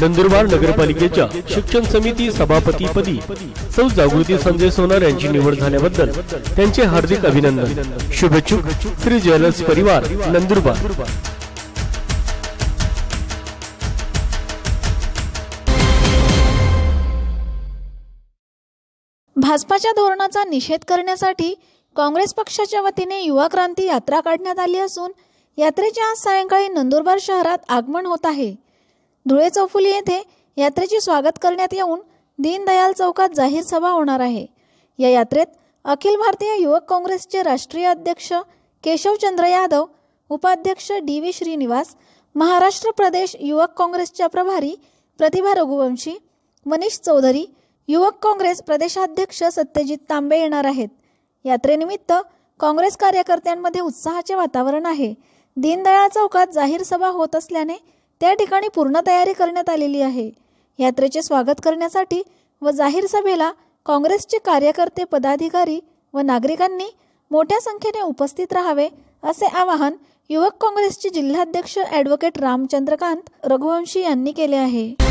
नंदुरबार नगरपालिकेच्या शिक्षण समिती सभापतीपदी सौ जागृती संजय सोनार यांची निवड झाल्याबद्दल त्यांचे हार्दिक अभिनंदन. शुभेच्छुक श्री ज्वेलर्स परिवार नंदुरबार. भाजपाच्या धोरणाचा निषेध करण्यासाठी काँग्रेस पक्षाच्या वतीने युवा क्रांती यात्रा काढण्यात आली असून यात्रेचे आज सायंकाळी नंदुरबार शहरात आगमन होत आहे. धुळे चौफुली येथे यात्रेचे स्वागत करण्यात येऊन दीनदयाल चौकात जाहीर सभा होणार आहे. या यात्रेत अखिल भारतीय युवक काँग्रेसचे राष्ट्रीय अध्यक्ष केशवचंद्र यादव उपाध्यक्ष डी व्ही श्रीनिवास महाराष्ट्र प्रदेश युवक काँग्रेसच्या प्रभारी प्रतिभा रघुवंशी मनीष चौधरी युवक काँग्रेस प्रदेशाध्यक्ष सत्यजित तांबे येणार आहेत. यात्रेनिमित्त काँग्रेस कार्यकर्त्यांमध्ये उत्साहाचे वातावरण आहे. दीनदयाळ चौकात जाहीर सभा होत असल्याने त्या ठिकाणी पूर्ण तयारी करण्यात आलेली आहे. यात्रेचे स्वागत करण्यासाठी व जाहीर सभेला काँग्रेसचे कार्यकर्ते पदाधिकारी व नागरिकांनी मोठ्या संख्येने उपस्थित राहावे असे आवाहन युवक काँग्रेसचे जिल्हाध्यक्ष ॲडव्होकेट रामचंद्रकांत रघुवंशी यांनी केले आहे.